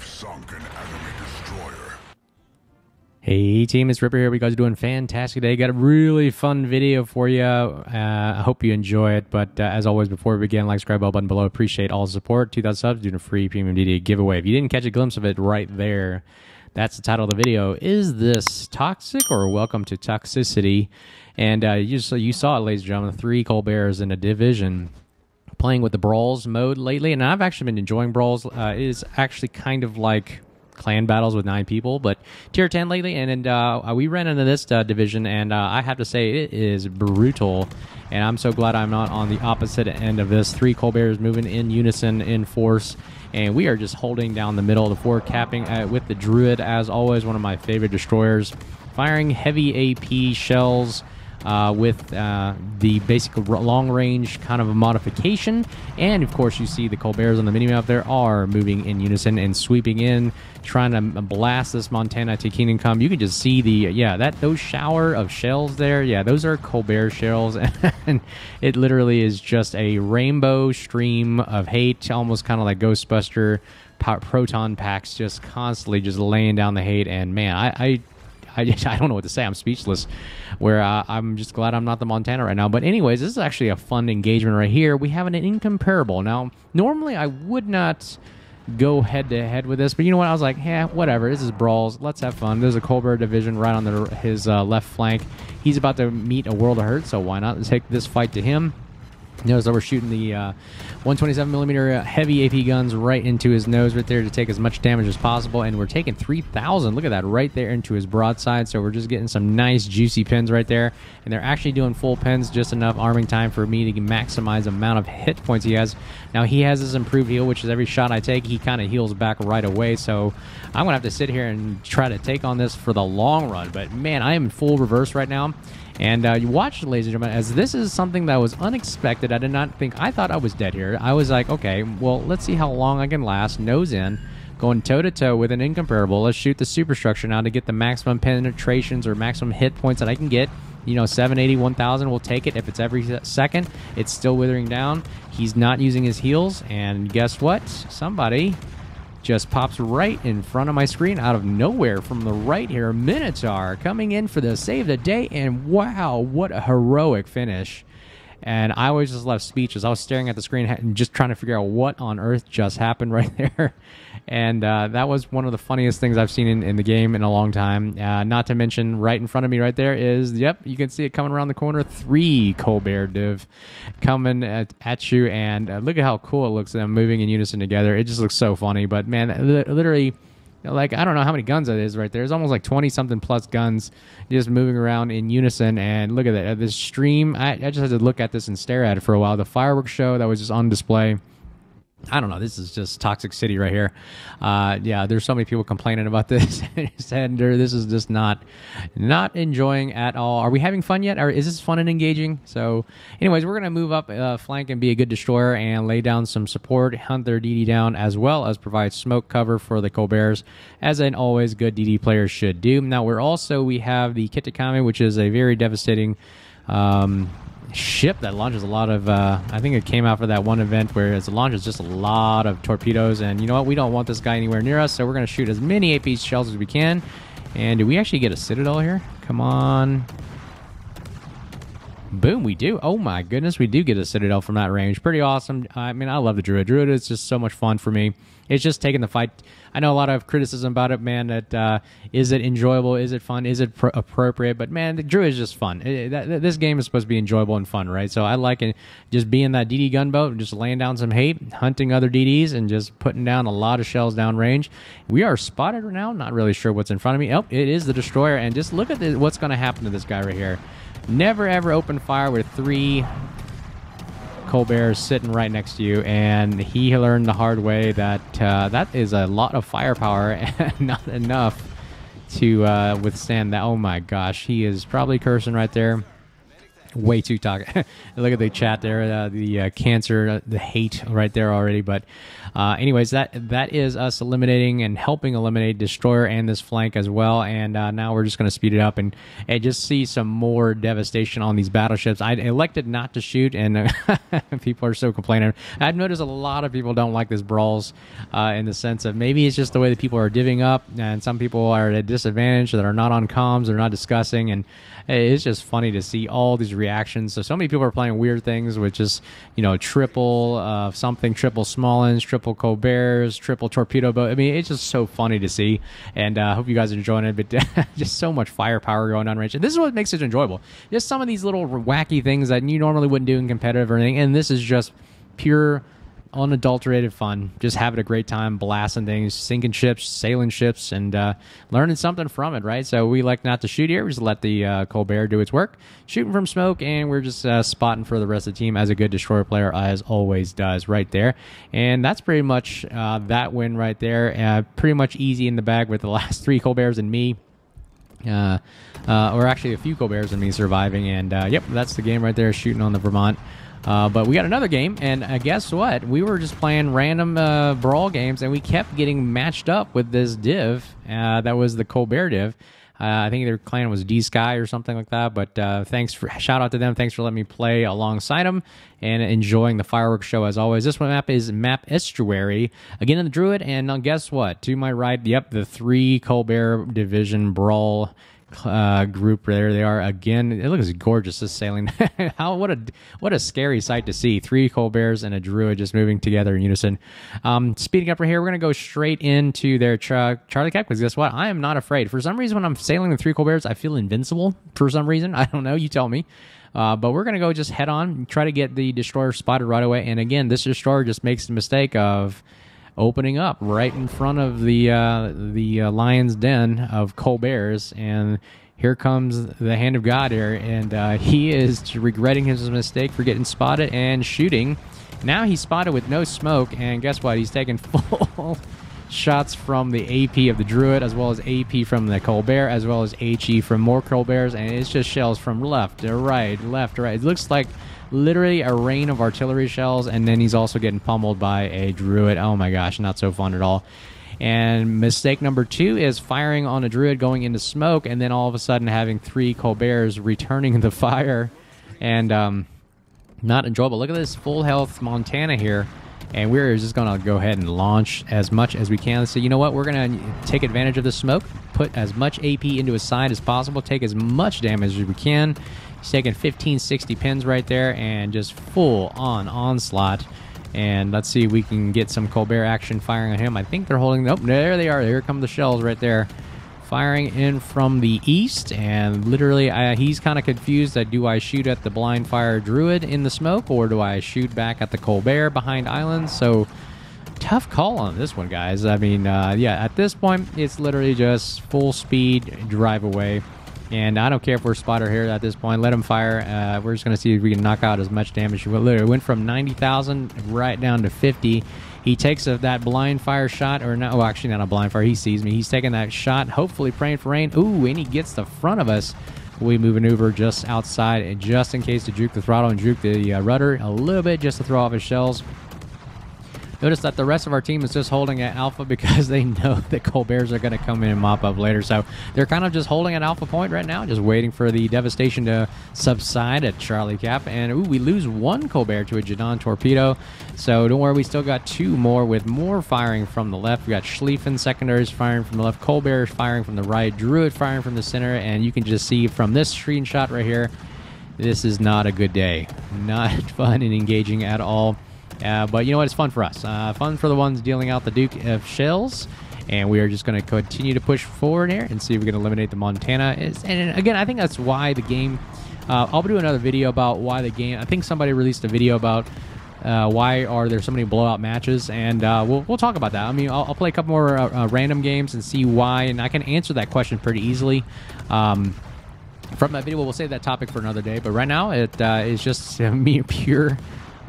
We've sunk an enemy destroyer. Hey team, it's Ripper here. We guys are doing fantastic today. Got a really fun video for you. Uh, I hope you enjoy it. But uh, as always, before we begin, like, subscribe, bell button below. Appreciate all the support. 2,000 subs, doing a free premium DD giveaway. If you didn't catch a glimpse of it right there, that's the title of the video. Is this toxic or welcome to toxicity? And uh, you, you saw it, ladies and gentlemen, three Colberts in a division playing with the brawls mode lately, and I've actually been enjoying brawls. Uh, it is actually kind of like clan battles with nine people, but tier 10 lately. And, and uh, we ran into this uh, division, and uh, I have to say, it is brutal. And I'm so glad I'm not on the opposite end of this. Three Colberts moving in unison, in force. And we are just holding down the middle of the floor, capping uh, with the Druid, as always, one of my favorite destroyers. Firing heavy AP shells uh, with uh, the basic long range kind of a modification. And of course, you see the Colberts on the minimap there are moving in unison and sweeping in, trying to blast this Montana to Come. You can just see the, yeah, that those shower of shells there. Yeah, those are Colbert shells. and it literally is just a rainbow stream of hate, almost kind of like Ghostbuster proton packs just constantly just laying down the hate and man I, I I, I don't know what to say. I'm speechless. Where uh, I'm just glad I'm not the Montana right now. But anyways, this is actually a fun engagement right here. We have an incomparable. Now, normally I would not go head to head with this, but you know what? I was like, yeah, whatever. This is brawls. Let's have fun. There's a Colbert division right on the, his uh, left flank. He's about to meet a world of hurt, so why not take this fight to him? Notice that we're shooting the uh, 127 millimeter uh, heavy AP guns right into his nose right there to take as much damage as possible, and we're taking 3,000. Look at that right there into his broadside. So we're just getting some nice juicy pins right there, and they're actually doing full pins, just enough arming time for me to maximize amount of hit points he has. Now he has this improved heal, which is every shot I take, he kind of heals back right away. So I'm gonna have to sit here and try to take on this for the long run. But man, I am in full reverse right now. And uh, you watch, ladies and gentlemen, as this is something that was unexpected. I did not think, I thought I was dead here. I was like, okay, well, let's see how long I can last. Nose in, going toe to toe with an incomparable. Let's shoot the superstructure now to get the maximum penetrations or maximum hit points that I can get. You know, 780, 1000, we'll take it. If it's every second, it's still withering down. He's not using his heals. And guess what? Somebody just pops right in front of my screen out of nowhere from the right here. Minotaur coming in for the save the day, and wow, what a heroic finish. And I was just left speechless. I was staring at the screen and just trying to figure out what on earth just happened right there. And uh, that was one of the funniest things I've seen in, in the game in a long time. Uh, not to mention, right in front of me right there is, yep, you can see it coming around the corner. Three Colbert Div coming at, at you. And uh, look at how cool it looks, them moving in unison together. It just looks so funny. But man, literally like I don't know how many guns that is right there. It's almost like twenty something plus guns just moving around in unison. And look at that, uh, this stream. I, I, just had to look at this and stare at it for a while. The fireworks show that was just on display. I don't know. This is just toxic city right here. Uh, yeah, there's so many people complaining about this, and this is just not not enjoying at all. Are we having fun yet, or is this fun and engaging? So, anyways, we're gonna move up uh, flank and be a good destroyer and lay down some support, hunt their DD down, as well as provide smoke cover for the Colberts, as an always good DD player should do. Now, we're also we have the Kitakami, which is a very devastating. Um, ship that launches a lot of. Uh, I think it came out for that one event where it launches just a lot of torpedoes. And you know what? We don't want this guy anywhere near us, so we're going to shoot as many AP shells as we can. And do we actually get a citadel here? Come on. Boom, we do. Oh my goodness, we do get a citadel from that range. Pretty awesome. I mean, I love the druid. Druid is just so much fun for me. It's just taking the fight. I know a lot of criticism about it, man. That uh, is it enjoyable? Is it fun? Is it pr- appropriate? But man, the druid is just fun. It, that, this game is supposed to be enjoyable and fun, right? So I like it. Just being that DD gunboat, and just laying down some hate, hunting other DDs, and just putting down a lot of shells down range. We are spotted right now. Not really sure what's in front of me. Oh, it is the destroyer. And just look at the, what's going to happen to this guy right here. Never ever open fire with three Colberts sitting right next to you, and he learned the hard way that uh, that is a lot of firepower and not enough to uh, withstand that. Oh my gosh, he is probably cursing right there. Way too toxic. Look at the chat there, uh, the uh, cancer, uh, the hate right there already. But, uh, anyways, that that is us eliminating and helping eliminate destroyer and this flank as well. And uh, now we're just going to speed it up and and just see some more devastation on these battleships. I elected not to shoot, and uh, people are so complaining. I've noticed a lot of people don't like this brawls in the sense of maybe it's just the way that people are divvying up, and some people are at a disadvantage that are not on comms, they're not discussing, and it's just funny to see all these reactions. So so many people are playing weird things, which is you know triple uh, something, triple Smålands, triple Colberts, triple torpedo boat. I mean, it's just so funny to see, and I uh, hope you guys are enjoying it. But just so much firepower going on range, and this is what makes it enjoyable. Just some of these little wacky things that you normally wouldn't do in competitive or anything, and this is just pure unadulterated fun, just having a great time, blasting things, sinking ships, sailing ships, and uh, learning something from it, right? So we like not to shoot here. We just let the uh, Colbert do its work, shooting from smoke, and we're just uh, spotting for the rest of the team as a good destroyer player as always does right there. And that's pretty much uh, that win right there. Uh, pretty much easy in the bag with the last three Colberts and me. Uh, or actually a few Colberts and me surviving, and yep, that's the game right there, shooting on the Vermont. Uh, but we got another game, and uh, guess what? We were just playing random uh, brawl games, and we kept getting matched up with this div. Uh, that was the Colbert div. Uh, I think their clan was D Sky or something like that. But uh, thanks for shout out to them. Thanks for letting me play alongside them and enjoying the fireworks show as always. This one map is map estuary again in the Druid, and guess what? To my right, yep, the three Colbert division brawl uh, group there they are again. It looks gorgeous. This sailing. How what a what a scary sight to see. Three Colberts and a Druid just moving together in unison. Um, speeding up right here, we're gonna go straight into their truck, Charlie Cap because guess what? I am not afraid. For some reason, when I'm sailing with three Colberts, I feel invincible. For some reason, I don't know. You tell me. Uh, but we're going to go just head on, try to get the destroyer spotted right away. And again, this destroyer just makes the mistake of opening up right in front of the uh, the uh, lion's den of Colberts, and here comes the hand of God here, and uh, he is regretting his mistake for getting spotted and shooting. Now he's spotted with no smoke, and guess what? He's taking full shots from the AP of the Druid, as well as AP from the Colbert, as well as HE from more Colberts, and it's just shells from left to right, left to right. It looks like literally a rain of artillery shells, and then he's also getting pummeled by a druid. Oh my gosh, not so fun at all. And mistake number two is firing on a druid going into smoke, and then all of a sudden having three Colberts returning the fire, and um, not enjoyable. Look at this full health Montana here, and we're just gonna go ahead and launch as much as we can. So you know what? We're gonna take advantage of the smoke, put as much AP into his side as possible, take as much damage as we can, He's taking 15, 60 pins right there and just full on onslaught. And let's see if we can get some Colbert action firing on him. I think they're holding... Nope, there they are. Here come the shells right there. Firing in from the east. And literally, uh, he's kind of confused that do I shoot at the blind fire druid in the smoke or do I shoot back at the Colbert behind islands? So tough call on this one, guys. I mean, uh, yeah, at this point, it's literally just full speed drive away. And I don't care if we're spotter here at this point. Let him fire. Uh, we're just going to see if we can knock out as much damage. We literally went from 90,000 right down to 50. He takes a, that blind fire shot, or no, well, actually not a blind fire. He sees me. He's taking that shot, hopefully praying for rain. Ooh, and he gets the front of us. We move maneuver just outside, and just in case to juke the throttle and juke the uh, rudder a little bit, just to throw off his shells. Notice that the rest of our team is just holding at alpha because they know that Colberts are going to come in and mop up later. So they're kind of just holding an alpha point right now, just waiting for the devastation to subside at Charlie Cap. And ooh, we lose one Colbert to a Jadon torpedo. So don't worry, we still got two more with more firing from the left. We got Schlieffen secondaries firing from the left, Colbert firing from the right, Druid firing from the center. And you can just see from this screenshot right here, this is not a good day. Not fun and engaging at all. Uh, but you know what? It's fun for us. Uh, fun for the ones dealing out the Duke of Shells. And we are just going to continue to push forward here and see if we can eliminate the Montana. And again, I think that's why the game. Uh, I'll do another video about why the game. I think somebody released a video about uh, why are there so many blowout matches, and uh, we'll we'll talk about that. I mean, I'll, I'll play a couple more uh, uh random games and see why, and I can answer that question pretty easily. Um, from that video, we'll save that topic for another day. But right now, it uh, is just me pure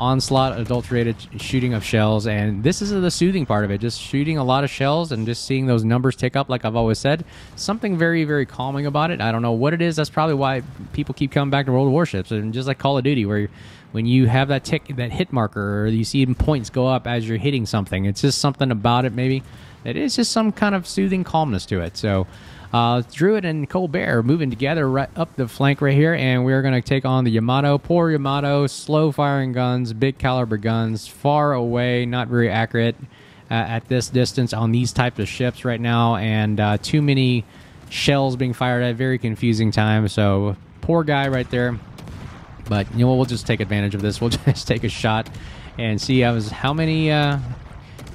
onslaught adulterated shooting of shells and this is the soothing part of it just shooting a lot of shells and just seeing those numbers tick up like i've always said. Something very very calming about it. I don't know what it is. That's probably why people keep coming back to world of warships and just like call of duty where when you have that tick that hit marker or you see points go up as you're hitting something it's just something about it maybe it is just some kind of soothing calmness to it. So uh, Druid and Colbert are moving together right up the flank right here, and we're going to take on the Yamato. Poor Yamato, slow firing guns, big caliber guns, far away, not very accurate uh, at this distance on these types of ships right now, and uh, too many shells being fired at very confusing time. So poor guy right there. But you know, we'll just take advantage of this. We'll just take a shot and see how, how many uh,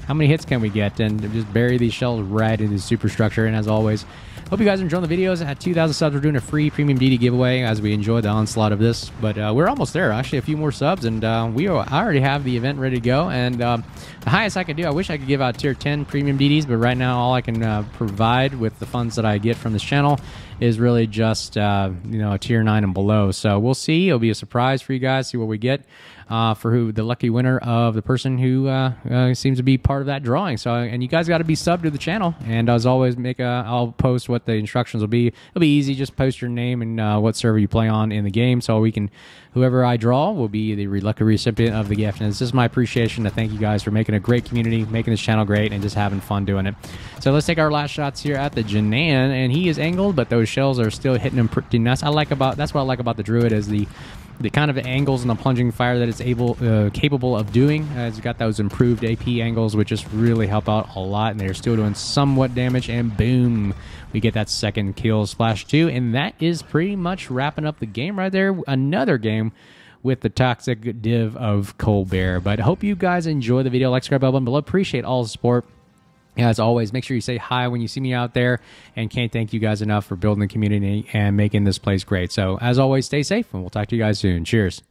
how many hits can we get, and just bury these shells right into the superstructure. And as always, Hope you guys are enjoying the videos. At 2,000 subs, we're doing a free premium DD giveaway as we enjoy the onslaught of this. But uh, we're almost there. Actually, a few more subs, and uh, we are, I already have the event ready to go. And um, the highest I can do, I wish I could give out tier 10 premium DDs, but right now all I can uh, provide with the funds that I get from this channel is really just uh, you know a tier 9 and below. So we'll see. It'll be a surprise for you guys. See what we get uh, for who the lucky winner of the person who uh, uh, seems to be part of that drawing. So, and you guys got to be sub to the channel. And as always, make a I'll post what the instructions will be. It'll be easy. Just post your name and uh, what server you play on in the game, so we can whoever I draw will be the lucky recipient of the gift. And it's just my appreciation to thank you guys for making a great community, making this channel great, and just having fun doing it. So let's take our last shots here at the Janan, and he is angled, but those shells are still hitting him pretty nice. I like about that's what I like about the Druid is the the kind of angles and the plunging fire that it's able uh, capable of doing. Uh, it's got those improved AP angles, which just really help out a lot. And they're still doing somewhat damage. And boom, we get that second kill, splash two, and that is pretty much wrapping up the game right there. Another game with the toxic div of Colbert. But hope you guys enjoy the video. Like, subscribe, button below. Appreciate all the support. As always, make sure you say hi when you see me out there, and can't thank you guys enough for building the community and making this place great. So, as always, stay safe, and we'll talk to you guys soon. Cheers.